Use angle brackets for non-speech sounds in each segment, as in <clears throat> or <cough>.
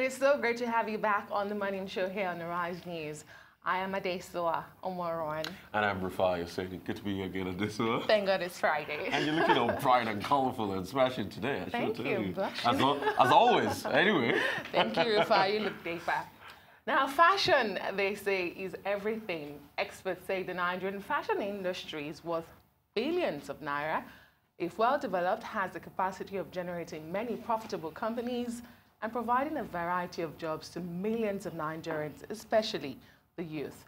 And it's so great to have you back on the morning show here on the Arise News. I am Adesoa Omoron. And I'm Rufai Oseni. Good to be here again, Adesoa. Thank God it's Friday. And you're looking all bright and colorful and smashing today. I Thank sure you. tell you. As, al- as always. Anyway. Thank you, Rufai. You look deeper. Now, fashion, they say, is everything. Experts say the Nigerian fashion industry is worth billions of naira. If well developed, has the capacity of generating many profitable companies and providing a variety of jobs to millions of Nigerians, especially the youth.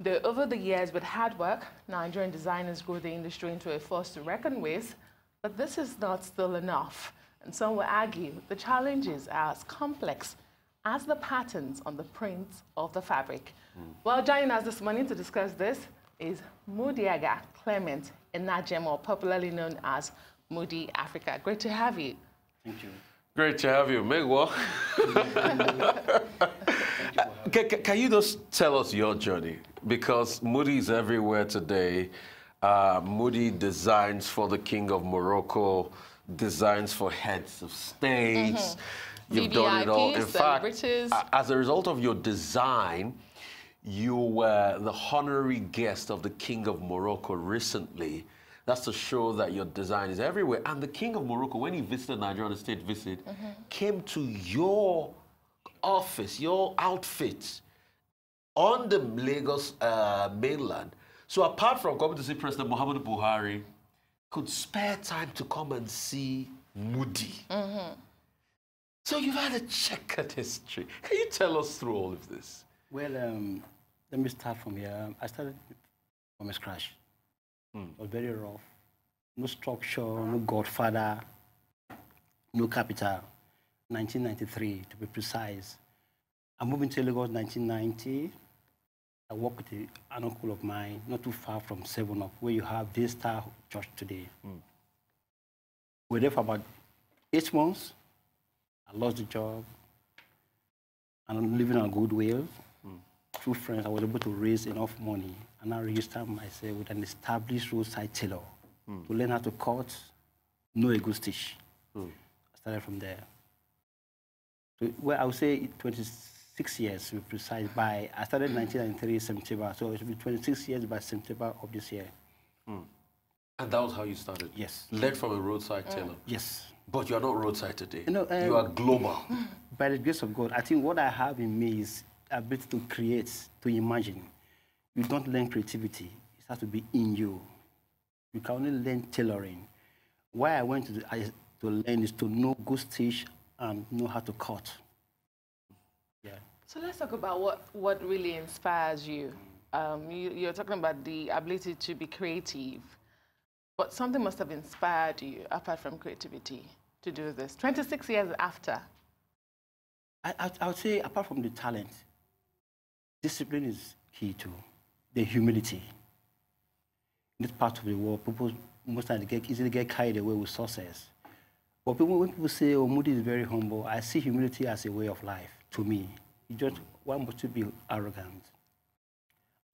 Though over the years, with hard work, Nigerian designers grew the industry into a force to reckon with, but this is not still enough. And some will argue the challenges are as complex as the patterns on the prints of the fabric. Hmm. Well, joining us this morning to discuss this is Mudiagha Clement Enajemo, popularly known as Mudi Africa. Great to have you. Thank you. Great to have you, Megwa. can, can- can you just tell us your journey? Because Mudi is everywhere today. Uh, Moody designs for the King of Morocco, designs for heads of states. You've done it all. In fact, as a result of your design, you were the honorary guest of the King of Morocco recently. That's to show that your design is everywhere. And the King of Morocco, when he visited Nigeria on a state visit, came to your office, your outfit on the Lagos uh, mainland. So apart from coming to see President Muhammadu Buhari, could spare time to come and see Mudi. So you've had a checkered history. Can you tell us through all of this? Well, um, let me start from here. I started from scratch. Mm. It was very rough. No structure, no godfather, no capital. 1993, to be precise. I moved into Lagos 1990. I worked with an uncle of mine, not too far from Seven Up, where you have this star church today. We were there for about eight months. I lost the job. And I'm living on goodwill. Through friends, I was able to raise enough money and I registered myself with an established roadside tailor hmm. to learn how to cut, know a good stitch. Hmm. I started from there. So, well, I would say 26 years to be precise. By I started in 1993 September, so it will be 26 years by September of this year. Hmm. And that was how you started? Yes. Led from a roadside mm. tailor. Yes. But you're not roadside today. You know, you um, are global. <laughs> By the grace of God, I think what I have in me is ability to create, to imagine. You don't learn creativity; it has to be in you. You can only learn tailoring. Why I went to, the, I, to learn is to know good stitch and know how to cut. Yeah. So let's talk about what, what really inspires you. Um, you. You're talking about the ability to be creative, but something must have inspired you apart from creativity to do this. 26 years after. I, I, I would say, apart from the talent, discipline is key to The humility. In this part of the world, people most times get, easily get carried away with success. But people, when people say, oh, Mudi is very humble, I see humility as a way of life to me. You just, one must to be arrogant.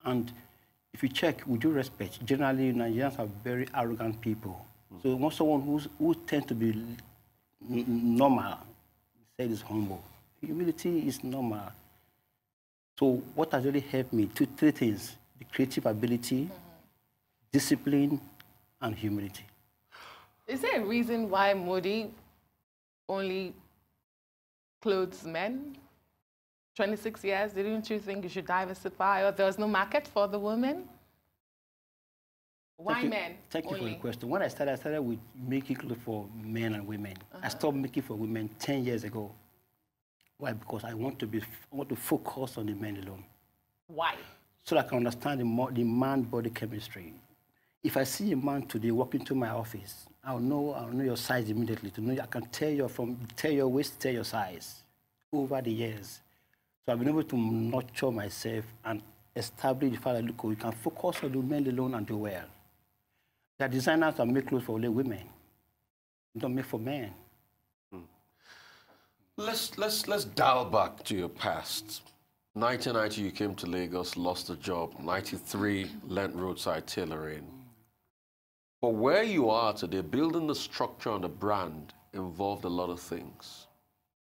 And if you check, with due respect, generally Nigerians are very arrogant people. So when someone who's, who tends to be normal, said is humble. Humility is normal. So what has really helped me? Two, three things: the creative ability, discipline, and humility. Is there a reason why Mudi only clothes men? 26 years, didn't you think you should diversify or there's no market for the women? Why Thank you- men? Thank you for the question. When I started, I started with making clothes for men and women. I uh-huh. stopped making for women 10 years ago. Why? Because I want to be, I want to focus on the men alone. Why? so that I can understand the, the man-body chemistry. If I see a man today walk into my office, I'll know I'll know your size immediately. To know I can tell you from tell your waist, tell your size over the years. So I've been able to nurture myself and establish the fact that look, you can focus on the men alone and do well. The designers that make clothes for only women. They don't make for men. Let's, let's, let's dial back to your past. 1990, you came to Lagos, lost a job. 93, learnt roadside tailoring. But where you are today, building the structure and the brand involved a lot of things.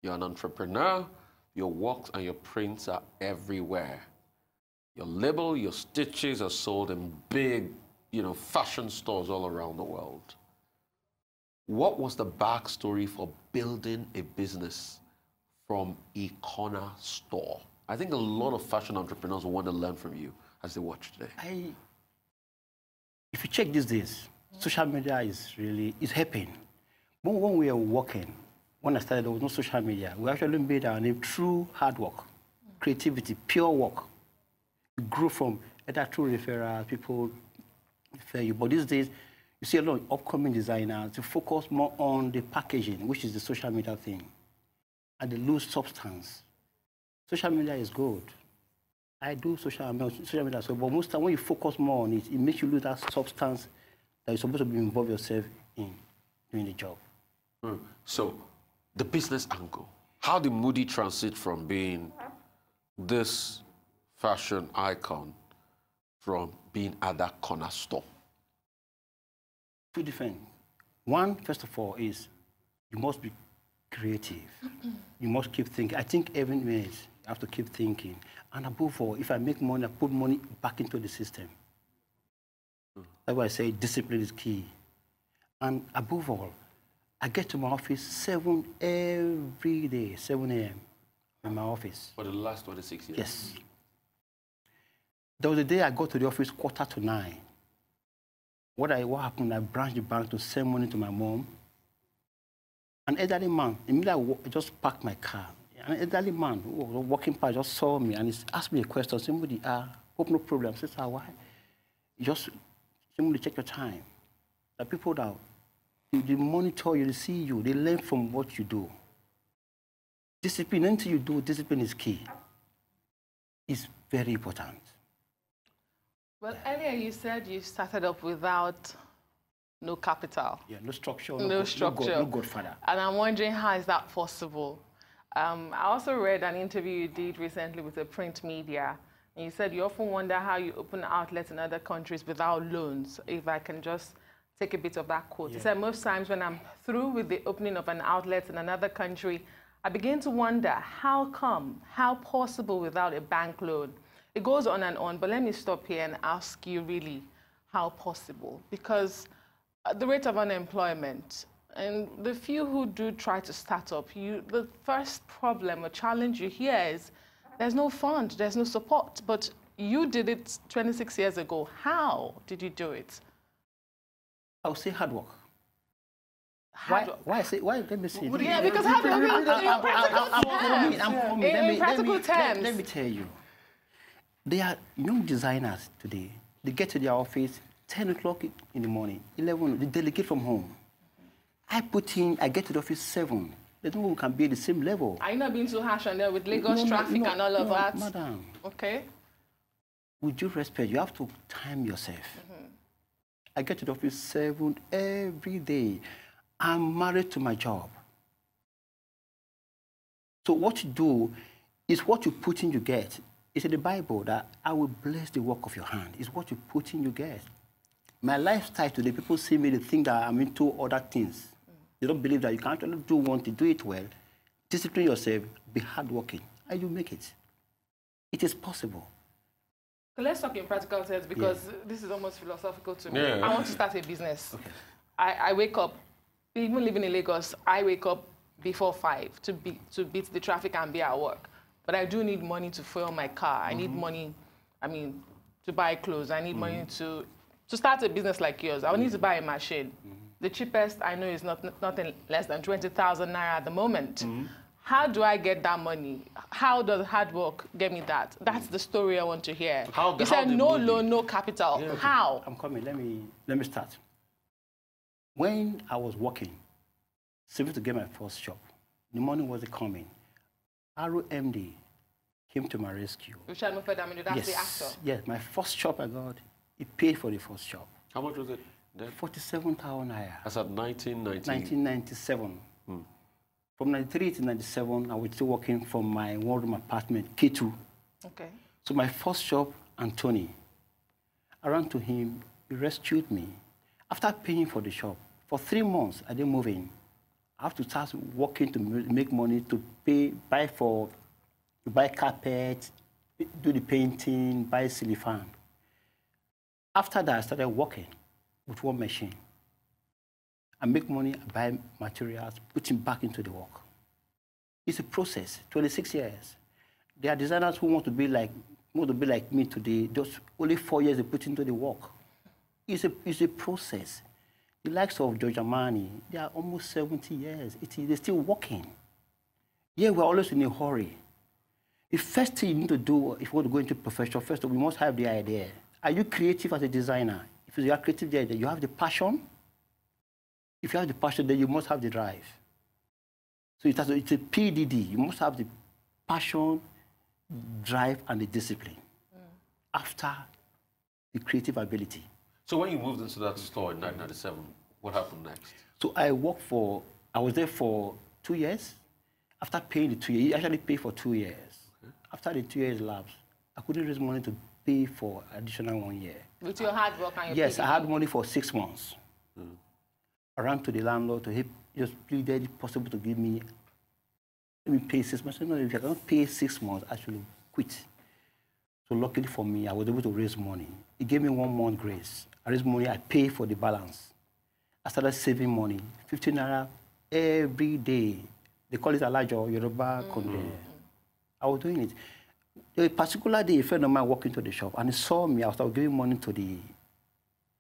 You're an entrepreneur, your works and your prints are everywhere. Your label, your stitches are sold in big, you know, fashion stores all around the world. What was the backstory for building a business from a corner store? I think a lot of fashion entrepreneurs will want to learn from you as they watch today. I, if you check these days, social media is really is helping. But when we were working, when I started, there was no social media. We actually made our name through hard work, creativity, pure work. We grew from either through referrals, people refer you. But these days, you see a lot of upcoming designers to focus more on the packaging, which is the social media thing, and the lose substance. Social media is good. I do social media, social media, so, but most time when you focus more on it, it makes you lose that substance that you're supposed to be involved yourself in doing the job. Mm. So, the business angle. How did Mudi transit from being this fashion icon from being at that corner store? Two different. One, first of all, is you must be creative. <clears throat> you must keep thinking. I think every minute you have to keep thinking. And above all, if I make money, I put money back into the system. Mm. That's why I say discipline is key. And above all, I get to my office 7 every day, 7 a.m. in my office. For the last 26 years? Yes. There was a day I got to the office quarter to 9. What, I, what happened, I branched the bank to send money to my mom. An elderly man, immediately I just parked my car. An elderly man walking past just saw me and he asked me a question. Somebody, ah, hope no problem. I said, sir, why? Just simply check your time. The people that they monitor you, they see you, they learn from what you do. Discipline, until you do, discipline is key. It's very important. Well, earlier you said you started up without no capital. Yeah, no structure. No, no structure. No, God, no godfather. And I'm wondering how is that possible? Um, I also read an interview you did recently with the print media. And you said you often wonder how you open outlets in other countries without loans. If I can just take a bit of that quote. Yeah. He said, most times when I'm through with the opening of an outlet in another country, I begin to wonder, how come, how possible without a bank loan? It goes on and on, but let me stop here and ask you really how possible. Because uh, the rate of unemployment, and the few who do try to start up, you, the first problem or challenge you hear is there's no fund, there's no support. But you did it 26 years ago. How did you do it? I'll say hard work. Hard why, work. why say why let me see yeah because hard work in practical terms in practical terms let me tell you they are young designers today they get to their office 10 o'clock in the morning 11 they delegate from home I put in I get to the office 7 there's no one can be at the same level are you not being too harsh on there with Lagos no, traffic no, and all of that madam okay with due respect you have to time yourself mm -hmm. I get to the office seven every day. I'm married to my job. So what you do is what you put in, you get. It's in the Bible that I will bless the work of your hand. It's what you put in, you get. My lifestyle today, people see me, they think that I'm into other things. They don't believe that you can't only do one thing, do it well, discipline yourself, be hardworking, and you make it. It is possible. Let's talk in practical terms because yeah. this is almost philosophical to me. Yeah. I want to start a business. Okay. I, I wake up, even living in Lagos, I wake up before five to, be, to beat the traffic and be at work. But I do need money to fuel my car. I mm need mm-hmm. money, I mean, to buy clothes. I need mm money mm-hmm. to, to start a business like yours. I would need to buy a machine. Mm -hmm. The cheapest I know is not, nothing less than 20,000 naira at the moment. Mm-hmm how do I get that money? How does hard work get me that? That's the story I want to hear. How, you said no loan, no capital. Yeah, okay. How? I'm coming. Let me let me start. When I was working, simply to get my first job, the money wasn't coming. RMD came to my rescue. Richard Mofe-Damijo, that's yes, the actor. Yes, my first job I got, he paid for the first job. How much was it? Then? 47,000 naira. That's at 1990. 1997. Hmm. From 93 to 97, I was still working from my one-room apartment, K2. Okay. So my first job, Anthony, I ran to him, he rescued me. After paying for the shop, for three months, I didn't move in. I have to start working to make money to pay, buy for to buy carpet, do the painting, buy fan. After that, I started working with one machine. I make money, I buy materials, put back into the work. It's a process, 26 years. There are designers who want to be like, want to be like me today. Just only four years they put into the work. It's a, it's a process. The likes of Giorgio Armani, they are almost 70 years. It is, they're still working. Yeah, we're always in a hurry. The first thing you need to do if you want to go into profession, first of all, you must have the idea. Are you creative as a designer? If you are creative, you have the passion. If you have the passion, then you must have the drive. So it has, it's a PDD. You must have the passion, drive, and the discipline mm. after the creative ability. So when you moved into that store in 1997, what happened next? So I worked for, I was there for two years. After paying the two years, he actually paid for two years. Okay. After the two years lapsed, I couldn't raise money to pay for additional one year. With your hard work and your Yes, I had money for six months. Mm. I ran to the landlord to help, just pleaded if possible to give me, let me pay six months. I said, no, if I cannot pay six months, I should quit. So luckily for me, I was able to raise money. He gave me one month grace. I raised money, I pay for the balance. I started saving money, 15 naira every day. They call it Alajo, Yoruba mm -hmm. I was doing it. A particular day, a friend of mine walked into the shop and he saw me. I was giving money to the,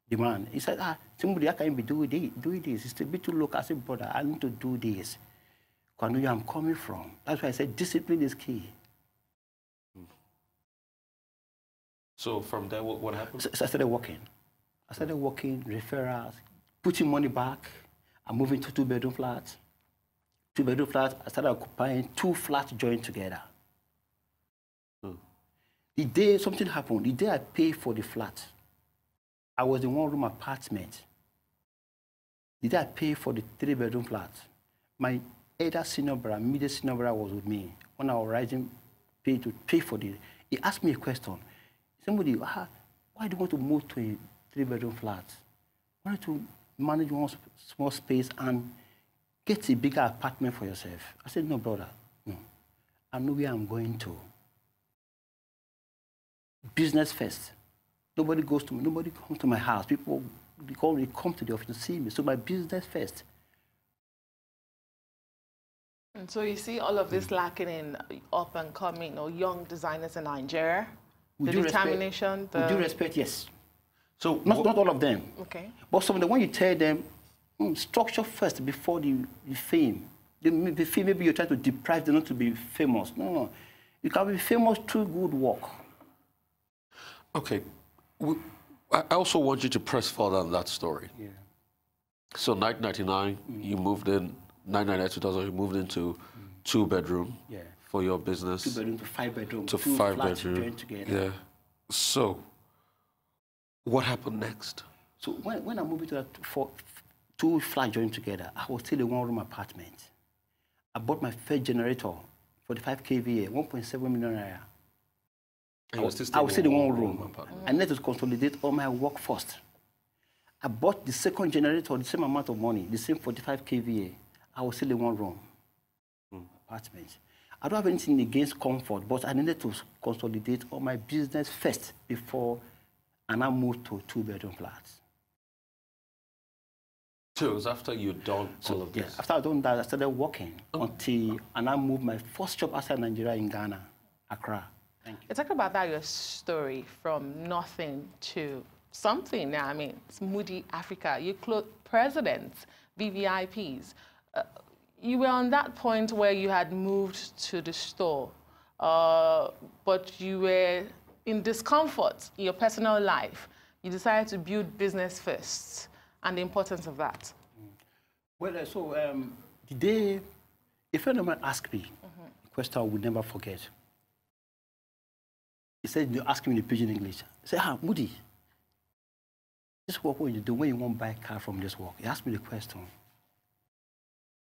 the man. He said, ah, somebody, how can you be doing this? Doing this? It's a bit too low. I said, brother, I need to do this. Because I know where I'm coming from. That's why I said discipline is key. So from there, what, what happened? So, so I started working. I started working, referrals, putting money back. I moved into two bedroom flats. Two bedroom flats, I started occupying two flats joined together. The day something happened, the day I paid for the flat, I was in one room apartment. The day I paid for the three bedroom flat, my elder senior brother, middle senior brother was with me. When I was rising pay to pay for the, he asked me a question. Somebody, ah, why do you want to move to a three-bedroom flat. Why to manage one small space and get a bigger apartment for yourself? I said, no, brother, no. I know where I'm going to. Business first. Nobody goes to me. Nobody comes to my house. People they call me, come to the office to see me. So my business first. And so you see all of this lacking in up and coming or young designers in Nigeria? The determination? Respect, the... Would you respect? Yes. So not, not all of them. Okay. But some of them, when you tell them, mm, structure first before the, the fame. The, the fame, maybe you're trying to deprive them not to be famous. No, no. You can be famous through good work. Okay. We, I also want you to press further on that story. Yeah. So 1999, mm. you moved in, 1999, 2000, you moved into mm. two bedroom yeah. for your business. Two bedroom to five bedroom. To five bedroom. Yeah. So what happened next? So when, when I moved into that for, two flats joined together, I was still in one room apartment. I bought my first generator, 45 kVA, 1.7 million naira. I was, still I was still in one room. room I needed to consolidate all my work first. I bought the second generator, the same amount of money, the same 45 kVA. I was still in one room hmm. apartment. I don't have anything against comfort, but I needed to consolidate all my business first before and I moved to two-bedroom flats. So it was after you'd done so, all of this? Yeah, after I'd done that, I started working oh. until, and I moved my first job outside Nigeria in Ghana, Accra. Thank you. Talk about that, your story from nothing to something now. I mean, it's Mudi Africa. You closed presidents, VVIPs. Uh, you were on that point where you had moved to the store, uh, but you were in discomfort in your personal life, you decided to build business first and the importance of that? Well, uh, so um, the day a friend of mine asked me mm -hmm. a question I would never forget. He said, you ask me in pidgin English. I said, ah, Mudi, this work what you do when you want to buy a car from this work. He asked me the question.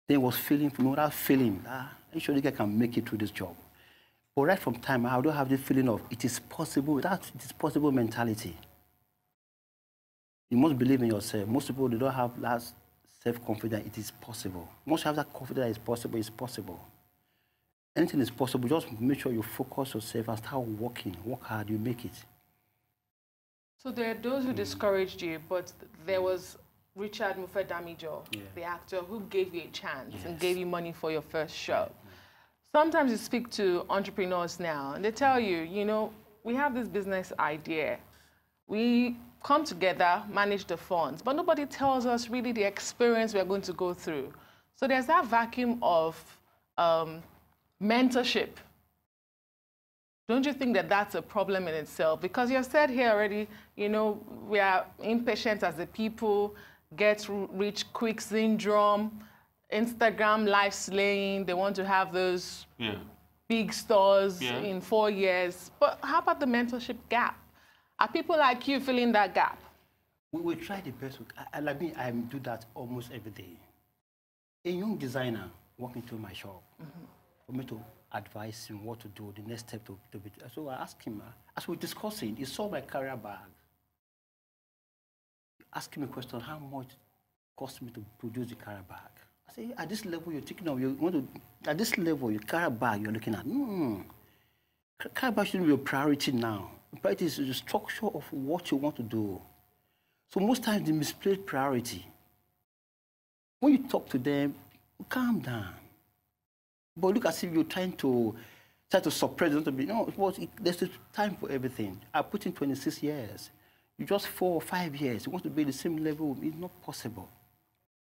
Then was feeling, you know, that feeling, ah, I'm sure the guy can make it through this job. But right from time, I don't have the feeling of it is possible, that it is possible mentality. You must believe in yourself. Most people, they don't have that self-confidence. It is possible. Most have that confidence it's possible, it's possible. anything is possible. Just make sure you focus yourself and start working. Work hard, you make it. So there are those who hmm. discouraged you, but there was Richard Mofe-Damijo, Yeah. the actor, who gave you a chance and gave you money for your first show. Sometimes you speak to entrepreneurs now, and they tell you, you know, we have this business idea. We come together, manage the funds, but nobody tells us really the experience we're going to go through. So there's that vacuum of um, mentorship don't you think that that's a problem in itself? Because you have said here already, you know, we are impatient as the people, get rich quick syndrome, Instagram life slaying, they want to have those Yeah. big stores Yeah. in four years. But how about the mentorship gap? Are people like you filling that gap? We, we try the best. I, I, like me, I do that almost every day. A young designer walking to my shop for me to advise him what to do, the next step to, to be. So I asked him, uh, as we were discussing, he saw my carrier bag. Ask him a question, how much cost me to produce the carrier bag? I say, at this level you're thinking of, you want to, at this level, your carrier bag you're looking at, hmm, ca- carrier bag shouldn't be a priority now. Priority is the structure of what you want to do. So most times they misplaced priority. When you talk to them, calm down. But look as if you're trying to try to suppress it. to be no. It was, there's a time for everything. I put in 26 years. You just four or five years. You want to be the same level. It's not possible.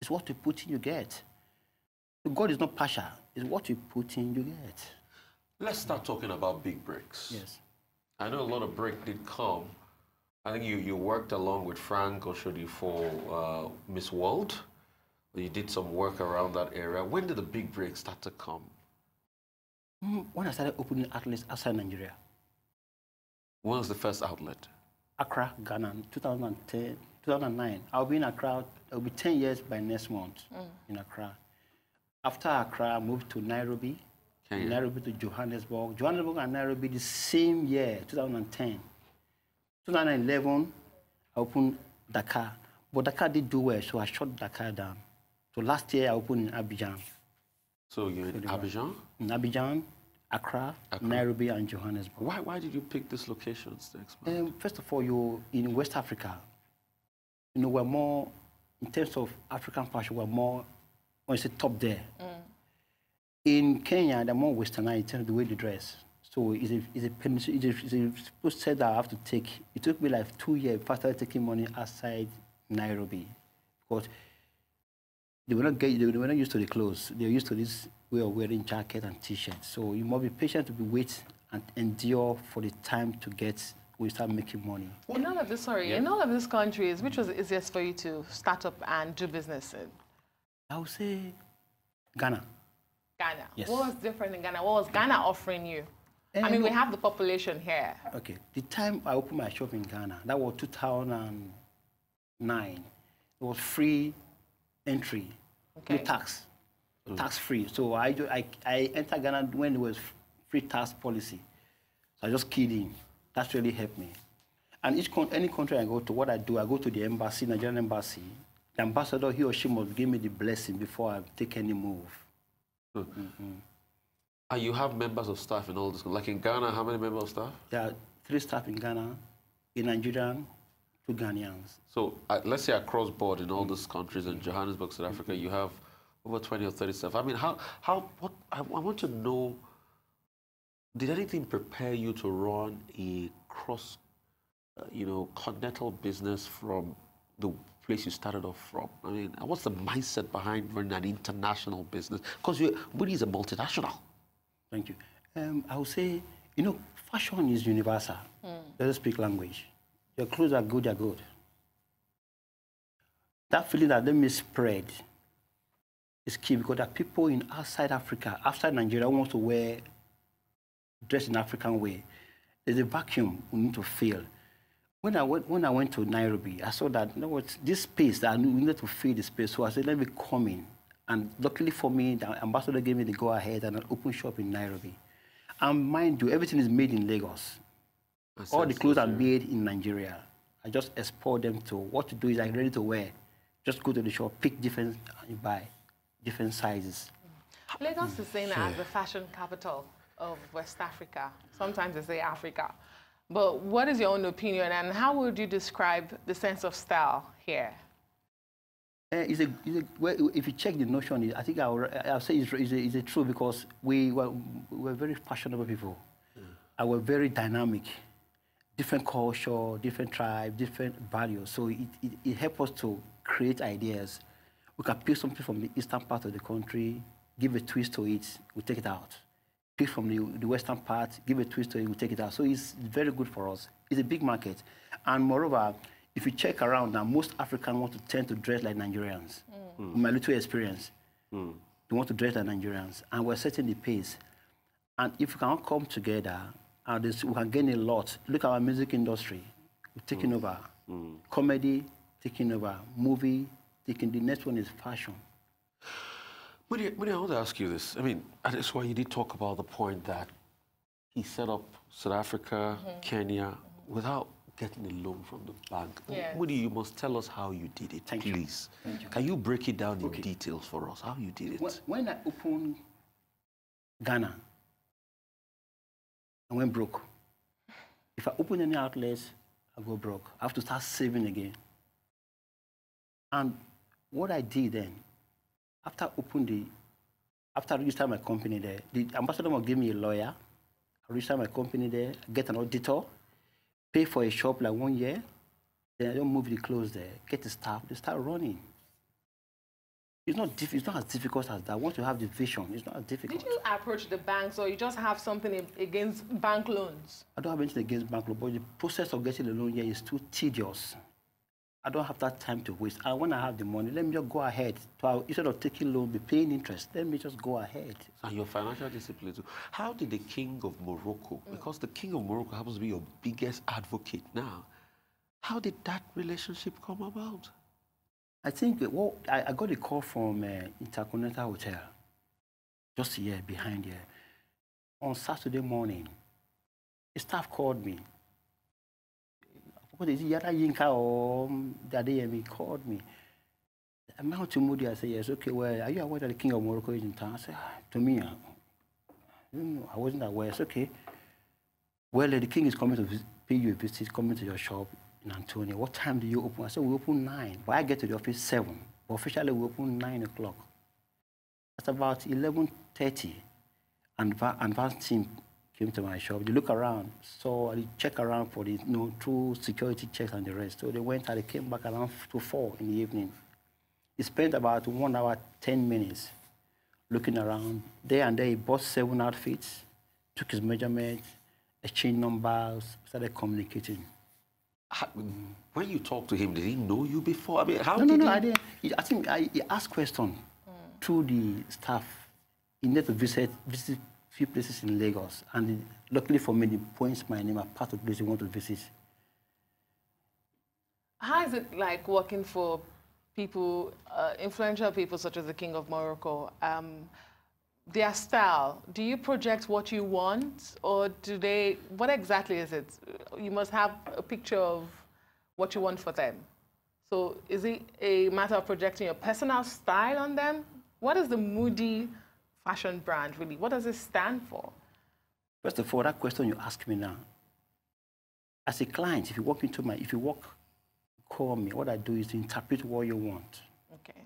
It's what you put in, you get. God is not partial. It's what you put in, you get. Let's start talking about big breaks. Yes. I know a lot of break did come. I think you, you worked along with Frank Oshodi for uh, Miss World. You did some work around that area. When did the big break start to come? Mm, When I started opening outlets outside Nigeria, When was the first outlet? Accra, Ghana, 2010, 2009. I'll be in Accra. It'll be 10 years by next month in Accra. After Accra, I moved to Nairobi. Kenya. Nairobi to Johannesburg. Johannesburg and Nairobi the same year, 2010. 2011, I opened Dakar. But Dakar did do well, so I shut Dakar down. So last year, I opened in Abidjan. So you're in Abidjan? In Abidjan, Accra, Accra. Nairobi, and Johannesburg. Why, why did you pick these locations to expand? Um, first of all, you're in West Africa, you know, we're more in terms of African fashion. We're more, when you say top there. Mm. In Kenya, they're more westernized in terms of the way they dress. So it's a it's a. It's a, it's a that I have to take. It took me like two years I started taking money outside Nairobi, because they were not get, they were not used to the clothes. They were used to this way of wearing jacket and t-shirt. So you must be patient to be wait and endure for the time to get when you start making money. In all of this, sorry, in all of these countries, which was the easiest for you to start up and do business in? I would say Ghana. Ghana. Yes. What was different in Ghana? What was Ghana offering you? I Eh, mean, we have the population here. Okay. The time I opened my shop in Ghana, that was 2009. It was free entry, Okay. no tax, tax free. So I, do- I, I entered Ghana when there was free tax policy. So I just keyed in. That's really helped me. And each any country I go to, what I do, I go to the embassy, Nigerian embassy. The ambassador, he or she must give me the blessing before I take any move. Hmm. And you have members of staff in all this. Like in Ghana, how many members of staff? There are three staff in Ghana, in Nigeria, two Ghanaians. So uh, let's say across board in all these countries, in Johannesburg, South Africa, you have over 20 or 30 staff. I mean, how, how, what, I, I want to know, did anything prepare you to run a cross, uh, you know, continental business from the place you started off from? I mean, what's the mindset behind running an international business? Because Mudi is a multinational. Thank you. Um, I would say, you know, fashion is universal. Doesn't speak language. Your clothes are good, they're good. That feeling that let me spread is key because there are people in outside Africa, outside Nigeria, who want to wear dress in African way. There's a vacuum we need to fill. When I went, when I went to Nairobi, I saw that you know what, this space that I we needed to fill the space. So I said, let me come in. And luckily for me, the ambassador gave me the go ahead and an open shop in Nairobi. And mind you, everything is made in Lagos. All the clothes are made in Nigeria. I just export them to what to do is I'm ready to wear. Just go to the shop, pick different, and buy different sizes. Lagos is seen as the fashion capital of West Africa. Sometimes they say Africa. But what is your own opinion and how would you describe the sense of style here? Uh, it's a, it's a, well, if you check the notion, I think I'll, I'll say it's, it's, a, it's a true because we were, we were very fashionable people. Mm. I were very dynamic, different culture, different tribe, different values. So it, it, it helped us to create ideas. We can pick something from the eastern part of the country, give a twist to it, we take it out. Pick from the, the western part, give a twist to it, we take it out. So it's very good for us. It's a big market. And moreover, if you check around now, most Africans want to tend to dress like Nigerians. Mm. my little experience, mm. they want to dress like Nigerians. And we're setting the pace. And if we can all come together, and this, we can gain a lot. Look at our music industry. We're taking mm. over. Mm. Comedy, taking over. Movie, taking the next one is fashion. Mudi, I want to ask you this. I mean, that's why you did talk about the point that he set up South Africa, -hmm. Kenya, -hmm. without getting a loan from the bank. Yes. Mudi, you must tell us how you did it, Thank please. You. Thank you. Can you break it down okay. in details for us, how you did it? When I opened Ghana, I went broke. If I open any outlets, I go broke. I have to start saving again. And what I did then, after opening the, after registering my company there, the ambassador will give me a lawyer. I register my company there, get an auditor, pay for a shop like one year, then I don't move the clothes there, get the staff, they start running. It's not, it's not as difficult as that. Once you have the vision, it's not as difficult. Did you approach the banks or you just have something against bank loans? I don't have anything against bank loans, but the process of getting a loan here is too tedious. I don't have that time to waste. I want to have the money, let me just go ahead. To, instead of taking loan, be paying interest, let me just go ahead. And your financial discipline too. How did the king of Morocco, mm. because the king of Morocco happens to be your biggest advocate now, how did that relationship come about? I think, well, I, I got a call from uh, Intercontinental Hotel, just here, behind here. On Saturday morning, a staff called me what is it, Yara Yinka or Dadeyemi called me. I'm out to Mudi. I said, yes, okay, well, are you aware that the king of Morocco is in town? I ah, to me, I, I wasn't aware. It's okay. Well, the king is coming to visit, pay you a visit, he's coming to your shop in Anthony. What time do you open? I said, we open 9. But I get to the office 7. But officially, we open 9 o'clock. That's about 11.30. And advanced team came to my shop. They look around, so they check around for the you know, true security checks and the rest. So they went and they came back around to four in the evening. He spent about one hour, 10 minutes looking around. There and there, he bought seven outfits, took his measurements, exchanged numbers, started communicating. when you talked to him, did he know you before? I mean, how no, did no, no, he... I didn't. I think I, he asked questions mm. through the staff. He needed to visit, visit few places in Lagos. And luckily for me, the points my name are part of the place you want to visit. How is it like working for people, uh, influential people such as the King of Morocco? Um, their style, do you project what you want or do they, what exactly is it? You must have a picture of what you want for them. So is it a matter of projecting your personal style on them? What is the Mudi fashion brand really? What does it stand for? First of all, that question you ask me now, as a client, if you walk into my, if you walk, call me, what I do is interpret what you want. Okay.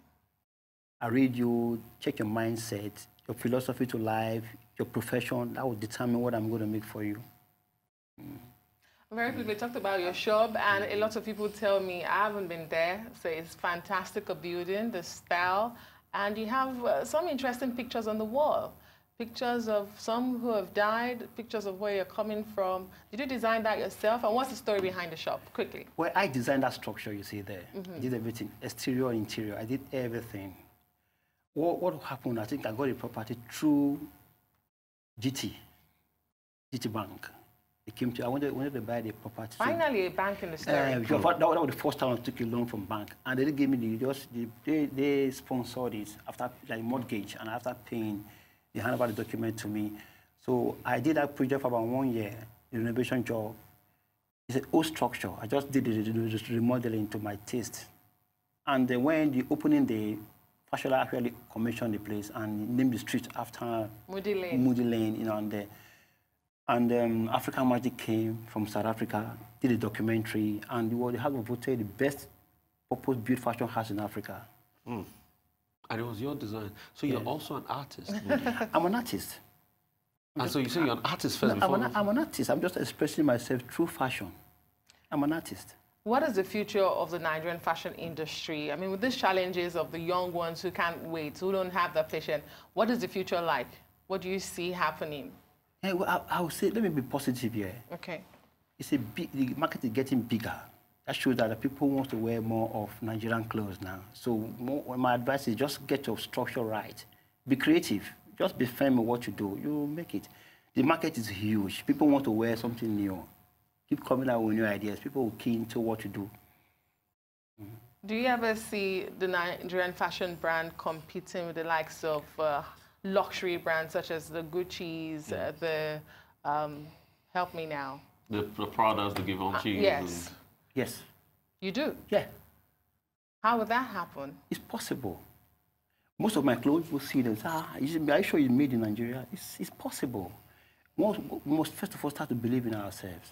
I read you, check your mindset, your philosophy to life, your profession. That will determine what I'm going to make for you. Mm. Very quickly, talked about your shop, and a lot of people tell me I haven't been there. So it's fantastic a building, the style. And you have uh, some interesting pictures on the wall. Pictures of some who have died, pictures of where you're coming from. Did you design that yourself? And what's the story behind the shop? Quickly. Well, I designed that structure you see there. Mm -hmm. I did everything, exterior, interior. I did everything. What, what happened, I think I got a property through GT, GT Bank. They came to, I wanted, wanted to buy the property. Finally, a bank in the story. Uh, that, that, was the first time I took a loan from bank. And they didn't give me the, just, the, they, they sponsored it after, like mortgage, and after paying, they handed over the document to me. So I did that project for about one year, the renovation job. It's an old structure. I just did the, the, the remodeling to my taste. And then when the opening day, Fashola actually commissioned the place and named the street after Mudi Lane. Mudi Lane, you know, and the, and um, African Magic came from South Africa, did a documentary, and they were- they have voted the best purpose-built fashion house in Africa. And it was your design. So you're also an artist. <laughs> I'm an artist. and so you say you're an artist first I'm an, I'm an artist. I'm just expressing myself through fashion. I'm an artist. What is the future of the Nigerian fashion industry? I mean, with these challenges of the young ones who can't wait, who don't have the patience, what is the future like? What do you see happening? Yeah, I, I would say, let me be positive here. Okay. It's a big, the market is getting bigger. That shows that the people want to wear more of Nigerian clothes now. So more, my advice is just get your structure right. Be creative. Just be firm in what you do. You make it. The market is huge. People want to wear something new. Keep coming out with new ideas. People are keen to what you do. Do you ever see the Nigerian fashion brand competing with the likes of uh, luxury brands such as the Gucci's, uh, the, um, help me now? the, the products, the Givenchy. Yes, Yes. you do. Yeah. How would that happen? It's possible. Most of my clothes will see them. say, Ah, is it- are you sure it's made in Nigeria? It's, it's possible. Most, we must first of all start to believe in ourselves.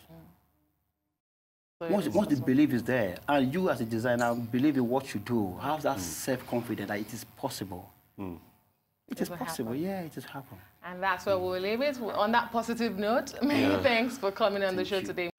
So Once, it's once the belief is there, and you as a designer believe in what you do, have that self-confidence that it is possible. It is possible. happen. Yeah, it has happened. And that's where we'll leave it. On that positive note, <laughs> many Yeah. thanks for coming on the show you. today.